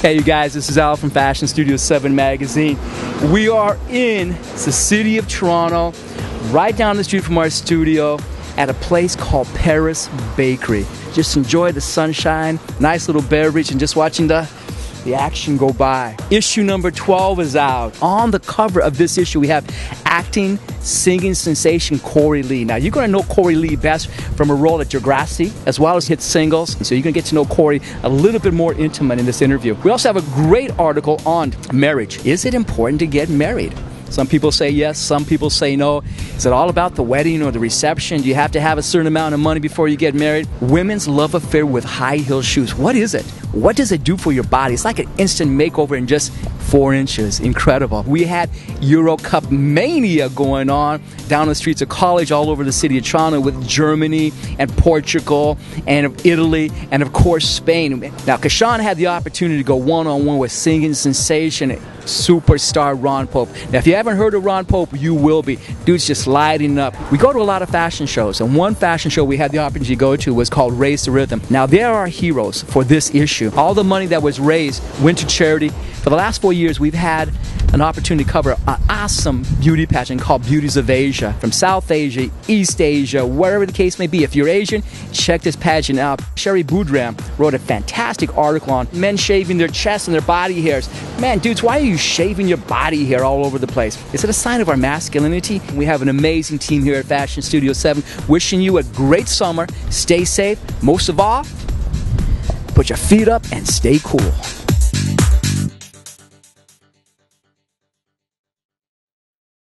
Hey, you guys, this is Al from Fashion Studio 7 Magazine. We are in the city of Toronto, right down the street from our studio, at a place called Paris Bakery. Just enjoy the sunshine, nice little beverage, and just watching the the action go by. Issue number 12 is out. On the cover of this issue, we have acting, singing sensation Cory Lee. Now, you're going to know Cory Lee best from a role at Degrassi, as well as hit singles. So you're going to get to know Cory a little bit more intimate in this interview. We also have a great article on marriage. Is it important to get married? Some people say yes, some people say no. Is it all about the wedding or the reception? Do you have to have a certain amount of money before you get married? Women's love affair with high heel shoes. What is it? What does it do for your body? It's like an instant makeover in just four inches. Incredible. We had Euro Cup mania going on down the streets of college all over the city of Toronto with Germany and Portugal and Italy and of course Spain. Now Kashawn had the opportunity to go one on one with singing sensation superstar Ron Pope. Now if you haven't heard of Ron Pope, you will be. Dude's just lighting up. We go to a lot of fashion shows and one fashion show we had the opportunity to go to was called Raise the Rhythm. Now there are heroes for this issue. All the money that was raised went to charity. For the last four years, we've had an opportunity to cover an awesome beauty pageant called Beauties of Asia from South Asia, East Asia, wherever the case may be. If you're Asian, check this pageant out. Sherry Boudram wrote a fantastic article on men shaving their chest and their body hairs. Man, dudes, why are you shaving your body hair all over the place? Is it a sign of our masculinity? We have an amazing team here at Fashion Studio 7 wishing you a great summer. Stay safe. Most of all, put your feet up and stay cool.